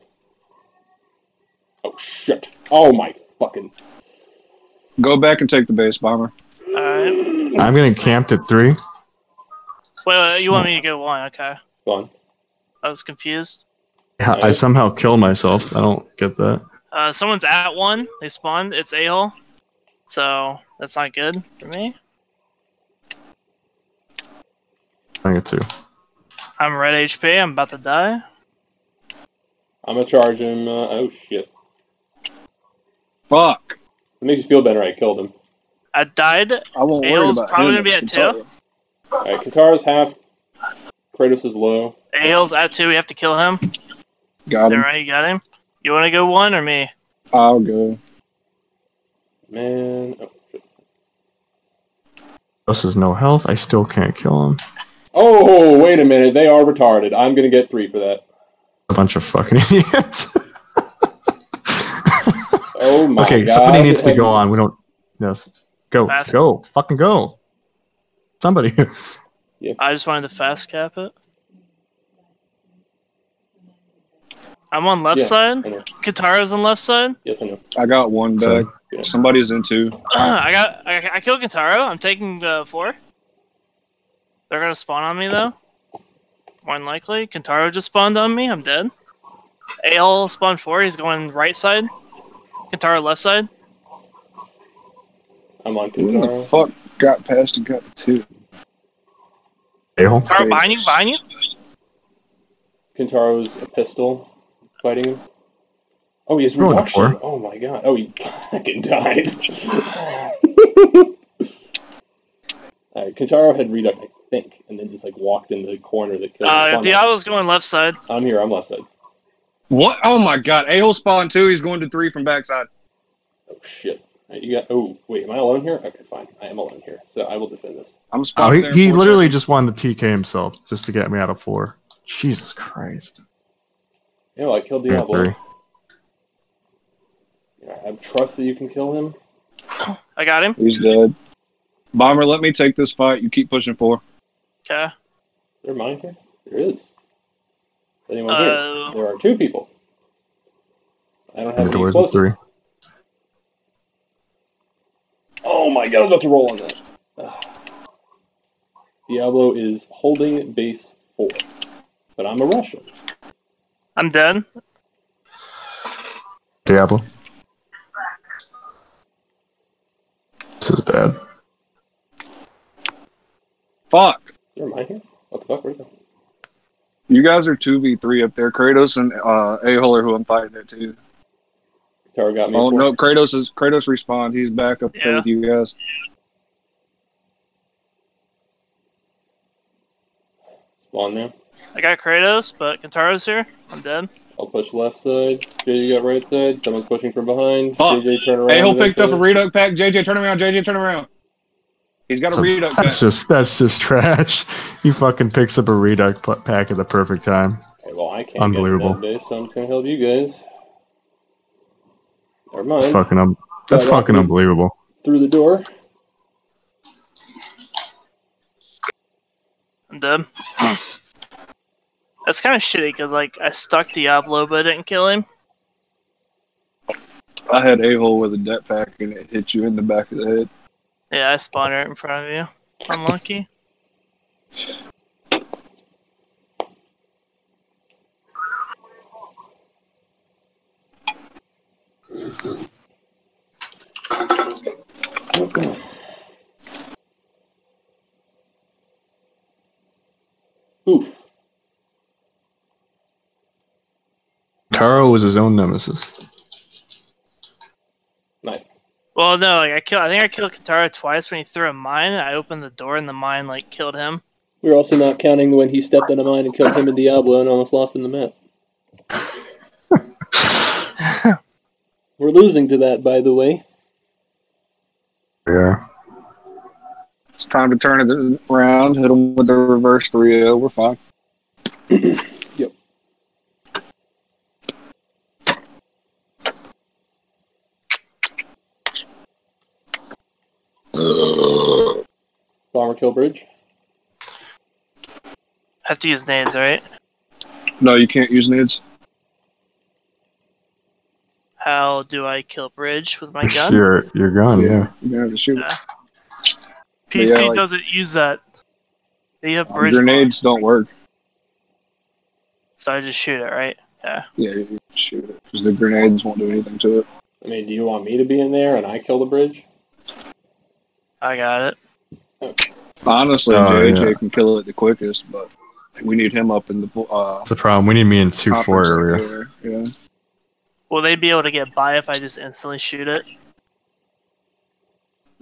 Oh shit! Oh my fucking. Go back and take the base bomber. Alright. I'm getting camped at three. Wait, wait, you want me to go one? Okay. Gone. I was confused. I I somehow killed myself. I don't get that. Uh, someone's at one. They spawned. It's a hole. So that's not good for me. I get two. I'm red HP. I'm about to die. I'm gonna charge him. Uh, oh shit! Fuck. It makes you feel better. I killed him. I died. I won't worry Ale's about probably him. gonna be at It's two. Kentaro. All right, Kentaro's half. Kratos is low. Ale's at two. We have to kill him. Got him. Alright, you got him. You want to go one or me? I'll go. Man. Oh, shit. This is no health. I still can't kill him. oh wait a minute. They are retarded. I'm gonna get three for that. A bunch of fucking idiots. Oh my god. okay, god. somebody needs to go on. We don't. Yes. Go. Fast. Go. Fucking go. Somebody. Yeah. I just wanted to fast cap it. I'm on left Yeah, side. I know. Kentaro's on left side. Yes, I know. I got one So- back. Yeah. Somebody's in two. I got. I, I killed Kentaro. I'm taking uh, four. They're gonna spawn on me though. More than likely, Kentaro just spawned on me. I'm dead. AL spawned four. He's going right side. Kentaro left side. I'm on Who the fuck got past and got two? A-hole. Kentaro behind you. Behind you. Kentaro's a pistol fighting him. Oh, he has Rolling reduction. Oh my god. Oh, he fucking died. Alright, Kentaro had reduct, I think, and then just like walked in the corner that killed Uh, him. Diablo's going left side. I'm here, I'm left side. What? Oh my god. A hole spawn two. He's going to three from backside. Oh shit. Alright, you got. Oh, wait, am I alone here? Okay, fine. I am alone here, so I will defend this. I'm Oh, spawning. he, there in he literally just won the TK himself just to get me out of four. Jesus Christ. You know, I killed Yeah, Diablo. three. I trust that you can kill him. I got him. He's dead. Bomber, let me take this fight. You keep pushing four. Okay. There mine here? There is. Is anyone here? Uh, There are two people. I don't have the any doors at three. Oh my god, I was about to roll on that. Ah. Diablo is holding base four. But I'm a Russian. I'm done. Diablo. This is bad. Fuck. Is there mine here? What the fuck? Where's that? You guys are two v three up there. Kratos and uh, A hole who I'm fighting at too. Tara got me. Oh four. no, Kratos is Kratos respawned. He's back up there Yeah. with you guys. Spawn there. I got Kratos, but Kentaro's here. I'm dead. I'll push left side. JJ got right side. Someone's pushing from behind. Fuck. JJ turn around. A hole picked up a reduct pack. JJ, turn around. JJ, turn around. He's got a So reduct pack. that's just that's just trash. He fucking picks up a reduct pl- pack at the perfect time. Okay, well, I can't Unbelievable. get that base, so I'm just gonna help you guys. Never mind. It's fucking um, that's Yeah, fucking unbelievable. Through the door. I'm dead. That's kind of shitty because like I stuck Diablo, but I didn't kill him. I had a hole with a debt pack and it hit you in the back of the head. Yeah, I spawned right in front of you. Unlucky. Oof. Taro was his own nemesis. Nice. Well, no, like I killed. I think I killed Kentaro twice when he threw a mine. And I opened the door and the mine like killed him. We're also not counting when he stepped on a mine and killed him and Diablo and almost lost in the map. We're losing to that, by the way. Yeah. It's time to turn it around. Hit him with the reverse 3 0. We're fine. Yep. Bomber kill bridge. have to use nades, right? No, you can't use nades. How do I kill bridge with my gun? Your your gun, yeah. You're have to shoot. Yeah. PC yeah, like- doesn't use that. They have Um, bridge, grenades don't work. so I just shoot it, right? Yeah. Yeah, you shoot it because the grenades won't do anything to it. I mean, do you want me to be in there and I kill the bridge? I got it. Honestly, Oh, JJ yeah. can kill it the quickest, but we need him up in the uh, That's the problem. We need me in two four area. area. Yeah. Will they be able to get by if I just instantly shoot it?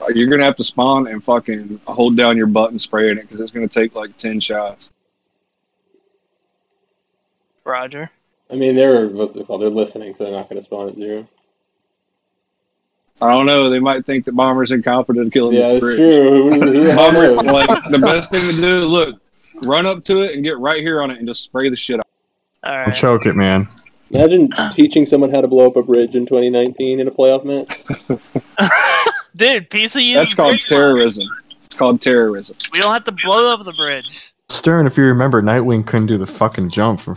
Uh, You're gonna have to spawn and fucking hold down your button spraying it because it's gonna take like ten shots. Roger. I mean, they're what's it called? They're listening, so they're not going to spawn at zero. I don't know. They might think that bomber's incompetent at killing Yeah, the bridge. true. Bomber, like the best thing to do, look, run up to it and get right here on it and just spray the shit out. All I'll choke it, man. Imagine teaching someone how to blow up a bridge in 2019 in a playoff match. Dude, PC uses That's called bridge terrorism. It's called terrorism. We don't have to blow up the bridge. Stern, if you remember, Nightwing couldn't do the fucking jump from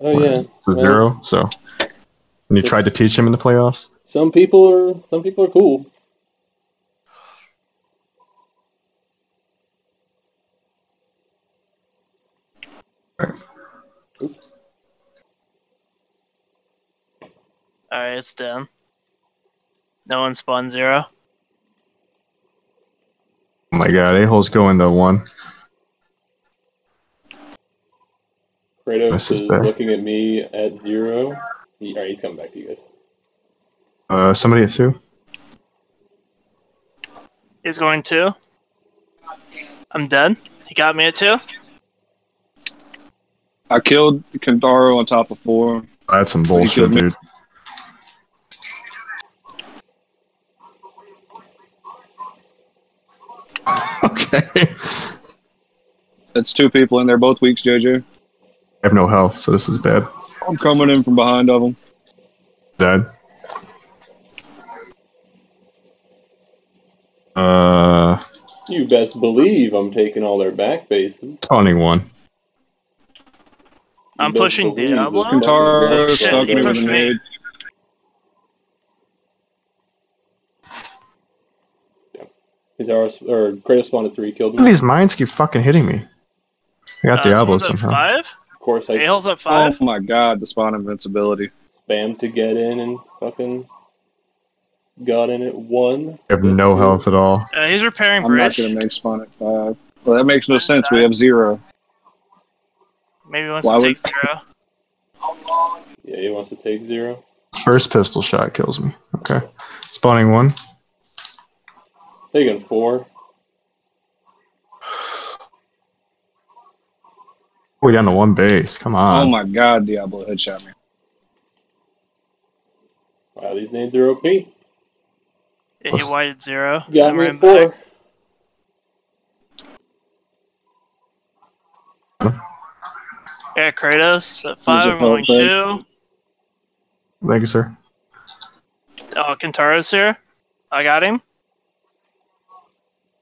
Oh yeah. to Well, zero. So, and you tried to teach him in the playoffs. Some people are some people are cool. Alright, it's done. No one spawned zero. Oh my god, a hole's going to one. Kratos This is, is looking at me at zero. He, all right, he's coming back to you guys. Uh, somebody at two. He's going two. I'm dead. He got me at two. I killed Kentaro on top of four. That's some killed bullshit, me. dude. okay. That's two people in there, both weeks, JJ. I have no health, so this is bad. I'm coming in from behind of them. Dead. Uh, You best believe I'm taking all their back bases. Tony one. I'm best pushing believe Diablo? this Kentaro fucking shit, stuck he me with pushed a me. nade. Kizaru, or Kratos spawned at three, killed How do him. these mines keep fucking hitting me? I got Uh, Diablo someone's at somehow. five. Of course, I A-hole's at Oh five. my god, the spawn invincibility. Spam to get in and fucking got in at one. I have no health at all. Uh, he's repairing I'm not gonna make spawn at five. Well, that makes no Where's sense. We have zero. Maybe he wants Why to would- take zero. Yeah, he wants to take zero. First pistol shot kills me. Okay. Spawning one. Taking four. We down to one base. Come on. oh my god, Diablo headshot me. Wow, these names are OP. Yeah, he whited zero. Got I'm me right at four. back. Yeah, Kratos at five. a I'm going health two. Thank you, sir. Oh, Kentaro's here. I got him.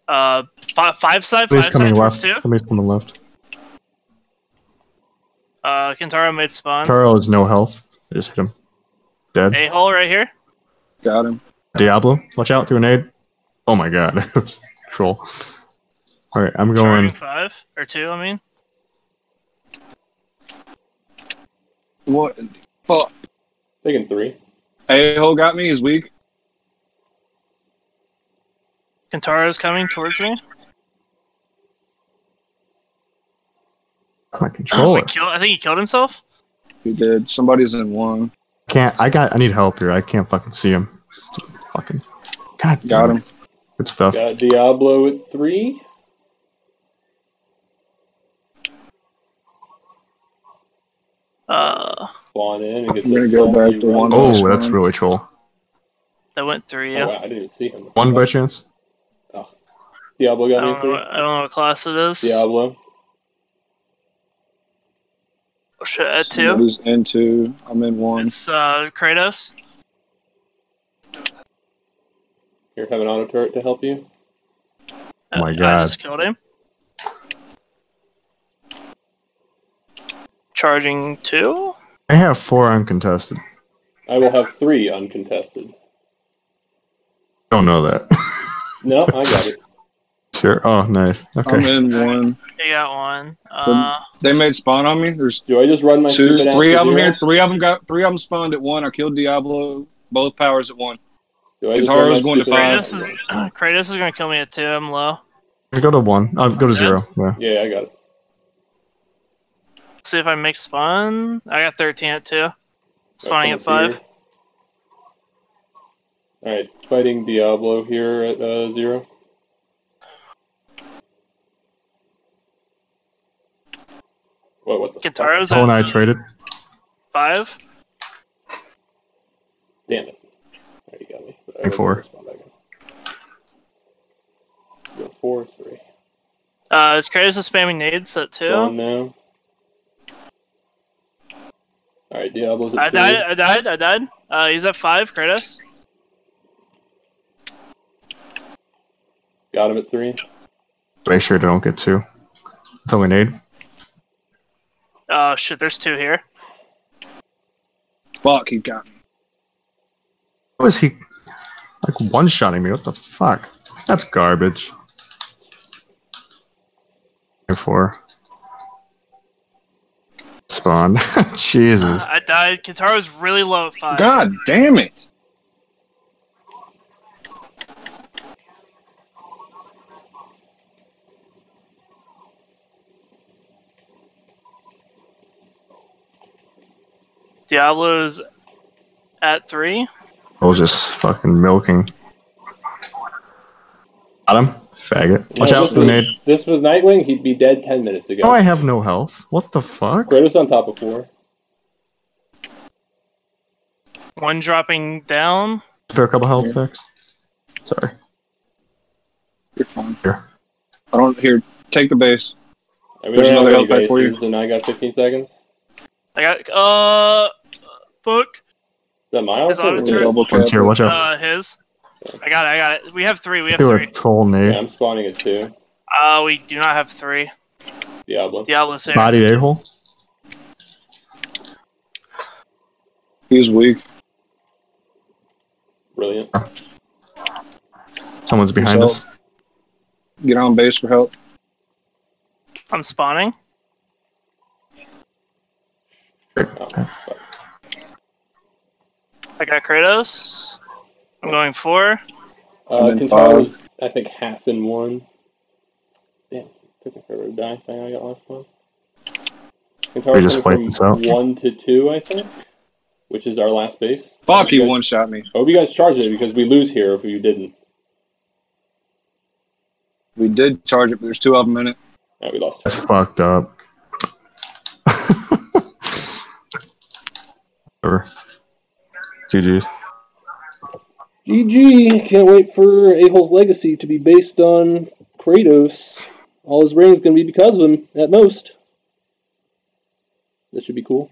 Uh, five, five side, Somebody's five coming side left. towards two. Somebody's coming left. Uh, Kentaro made spawn. Taro has no health. I just hit him. Dead. A hole right here. Got him. Diablo, watch out through an aid. Oh my god, it was troll. Alright, I'm Charging going. five or two. I mean, What? Fuck. Taking three. A hole got me. He's weak. Kentaro's coming towards me. My controller. Wait, kill, I think he killed himself. He did. Somebody's in one. Can't. I got. I need help here. I can't fucking see him. Stupid fucking. God. Got damn him. Good stuff. Got Diablo at three. Uh, Spawn in and get I'm gonna go back to run. one. Oh, Nice that's really troll. that went three. Oh, wow, I didn't see him. One by chance. Oh. Diablo I got me don't know. three. I don't know what class it is. Diablo. Oh shit, at two. Somebody's in two. I'm in one. It's uh Kratos. Here, have an auto turret to help you. Oh my god. I God. just killed him. Charging two. I have four uncontested. I will have three uncontested. Don't know that. No, I got it. sure. Oh, nice. Okay. I'm Okay. in one. You got one. Uh, They made spawn on me. There's Do I just run my two, three of them here. Three of them got. Three of them spawned at one. I killed Diablo. Both powers at one. Do I Guitar is going to five. Kratos is Kratos is gonna kill me at two. I'm low. I Go to one. Oh, go to zero. Yeah. Yeah, I got it. See if I make spawn. I got 13 at two. Spawning at five. Alright, fighting Diablo here at uh, zero. What, what the fuck? Kentaro's Oh, and I traded. five. Damn it. There you got me. But I Take four. wasn't gonna spawn back in. Go four, three. Uh, is Kratos is spamming nades at two. Spawn now. Alright, Diablo's at I died. I died. I died. Uh, he's at five. Kratos. Got him at three. Make sure they don't get two. That's all we need. Oh shit, there's two here. Fuck, he got me. How is he like one shotting me? What the fuck? That's garbage. Four. Spawn. Jesus. Uh, I died. Kentaro's really low at five. God damn it! Diablo's at three. I was just fucking milking. Got him. Faggot. Watch Yeah, out, this was, grenade. this was Nightwing. He'd be dead ten minutes ago. Oh, I have no health. What the fuck? Kratos on top of four. One dropping down. For a couple health picks. Sorry. You're fine. Here. I don't here. Take the base. I mean, There's another health pack for you. and I got 15 seconds. I got uh, fuck. That my His outfit? auto or- turret. Double One's here. Watch out. Uh, his. I got it. I got it. We have three. We have Do three. troll Yeah. I'm spawning at two. Uh, we do not have three. Diablo. Diablo's here. Bodied a hole. He's weak. Brilliant. Someone's behind So- us. Get on base for help. I'm spawning. Oh, fuck. I got Kratos. I'm going four. Uh, I'm in Kentaro's, I think, half in one. Damn, took me forever to die. Saying I got last one. Kentaro's just coming wait from this out. one to two, I think, which is our last base. Fuck, you guys- one shot me. I Hope you guys charged it because we lose here if you didn't. We did charge it, but there's two of them in it. Yeah, we lost. That's fucked up. Whatever. GG's. GG. Can't wait for A-Hole's legacy to be based on Kratos. All his reign's gonna be because of him, at most. That should be cool.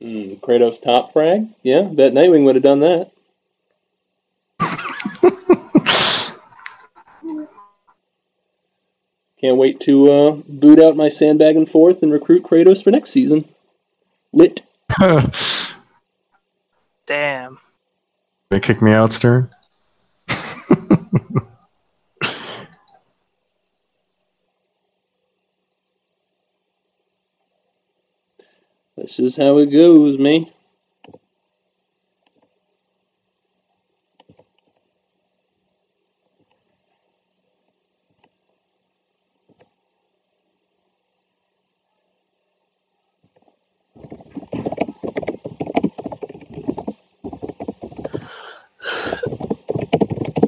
Hmm, Kratos top frag? Yeah, bet Nightwing would have done that. Can't wait to uh, boot out my sandbag and forth and recruit Kratos for next season. Lit. Damn. they kick me out, Stern. That's is how it goes, man.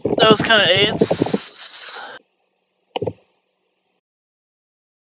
That was kind of AIDS.